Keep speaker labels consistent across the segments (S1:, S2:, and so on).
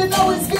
S1: He's a good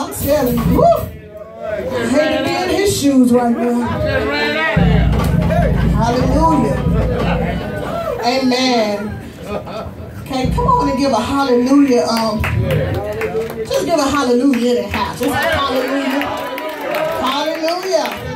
S1: I'm telling you. Woo. I hate to be in his shoes right now. Hallelujah. Amen. Okay, come on and give a hallelujah. Um, just give a hallelujah in the house. Just a hallelujah. Hallelujah.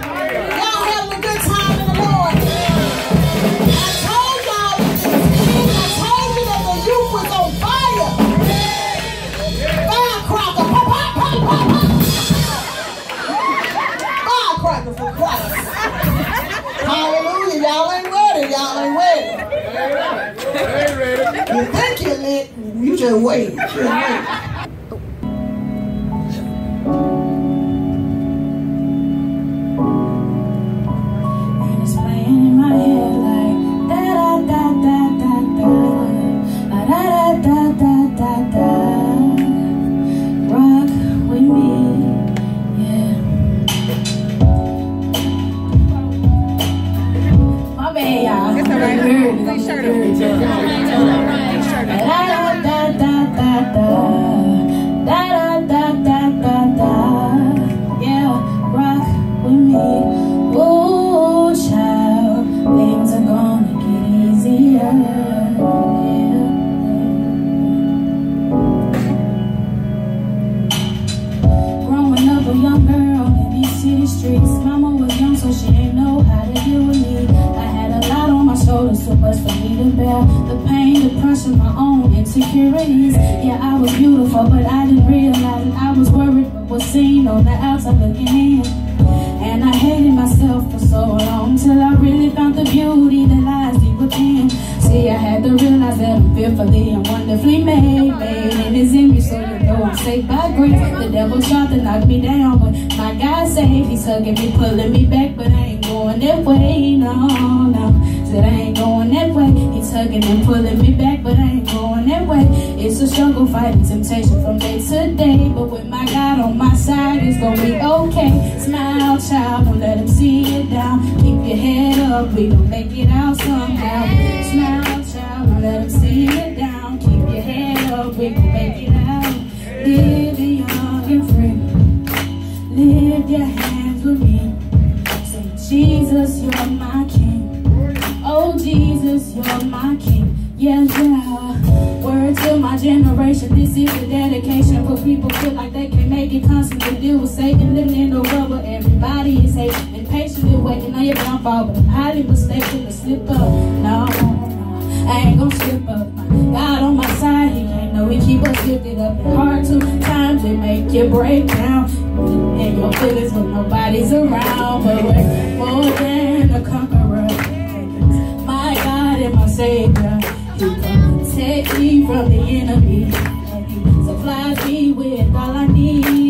S1: Y'all ain't ready. You think you're lit. You just wait. Just wait.
S2: Me. And wonderfully made, made in me, so you know I'm saved by grace. The devil tried to knock me down, but my God saved. He's hugging me, pulling me back, but I ain't going that way, no, no. Said I ain't going that way. He's hugging and pulling me back, but I ain't going that way. It's a struggle, fighting temptation from day to day, but with my God on my side, it's gonna be okay. Smile, child, don't let him see you down. Keep your head up, we gon' make it out somehow. Smile, child, don't let him see you down. Up, we gon' make it out. Living young and free. Lift your hands with me. Say, Jesus, you're my king. Oh, Jesus, you're my king. Yeah, yeah. Word to my generation, this is a dedication. For people feel like they can make it, constantly deal with Satan, living in the rubber. Everybody is hating and patiently waiting on your downfall, but I'm highly mistaken to slip up. No, I ain't gonna slip up. God on my side, He ain't know He keep us lifted up. And hard to times it make you break down, and your feelings when nobody's around. But we're more than a conqueror. My God and my Savior, He protect me from the enemy. And He supplies me with all I need.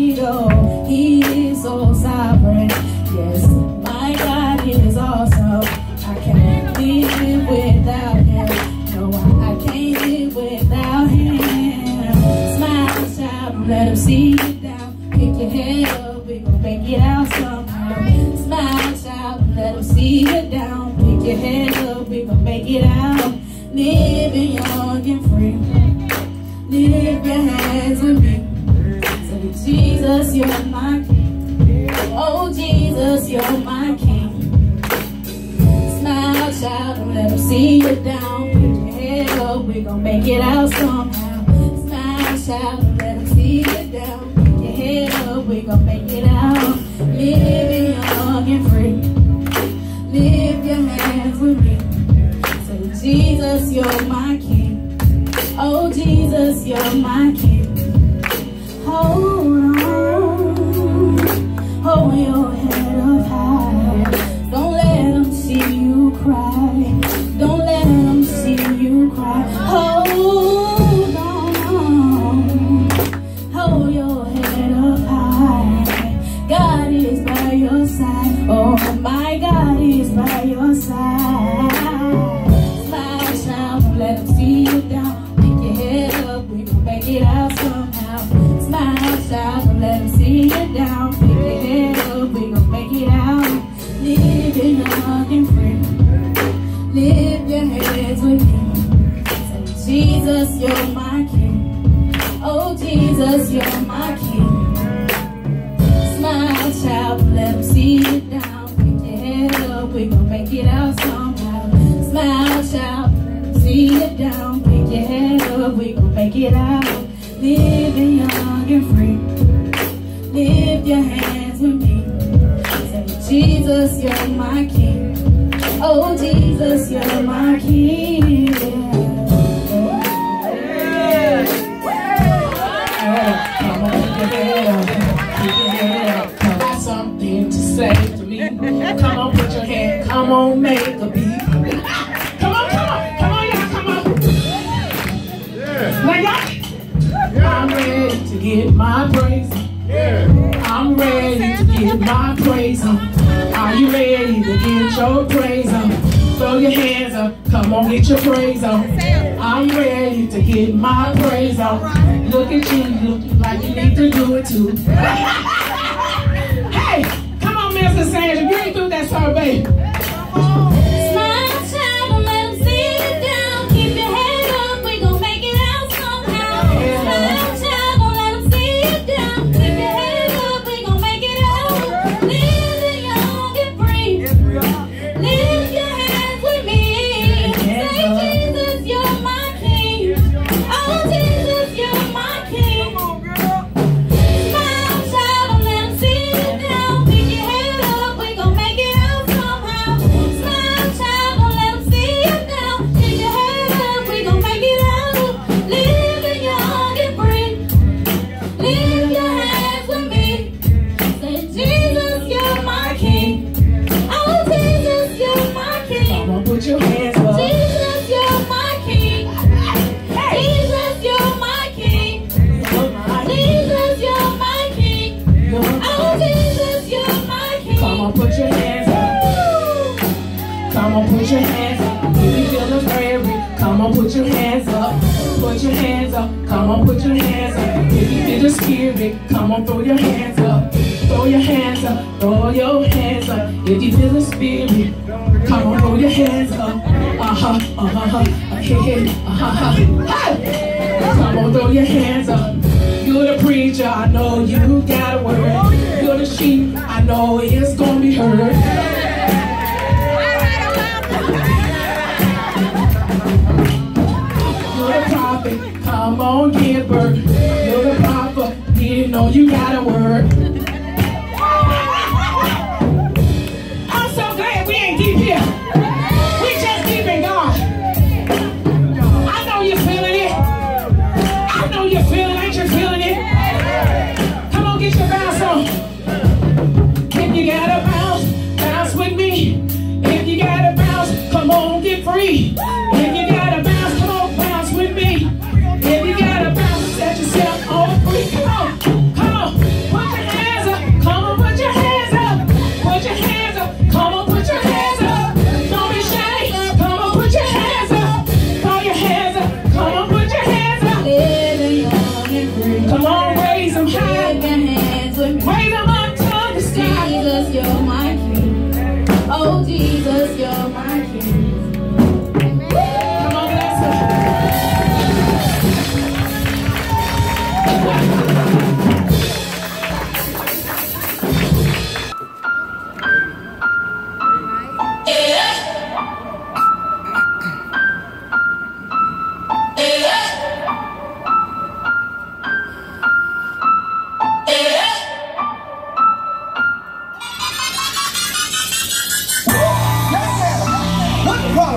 S2: We gon' make it out somehow. Smile, don't let them see you down. Put your head up, we gon' make it out. Living young and free. Lift your hands with me. Say, Jesus, you're my king. Oh, Jesus, you're my king. Hold by your side.
S3: throw your hands up. Come on, get your praise on. I'm ready to get my praise on. Look at you, look like you need to do it too. hey, come on, Mr. Sandra, you ain't through that survey.
S2: hands up,
S3: put your hands up, come on, put your hands up. If you feel the spirit, come on, throw your hands up, throw your hands up, throw your hands up. If you feel the spirit, come on, throw your hands up. Uh-huh. Uh huh, uh huh, uh hey, uh huh, uh huh. Come on, throw your hands up. You're the preacher, I know you got a word. You're the sheep, I know it's gonna be heard. on camper. You're the proper, didn't know you gotta work. Come on.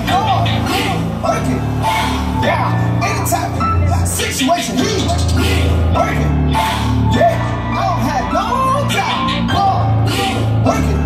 S2: my
S4: Yeah, any type of situation. Yeah, I don't have no time. God.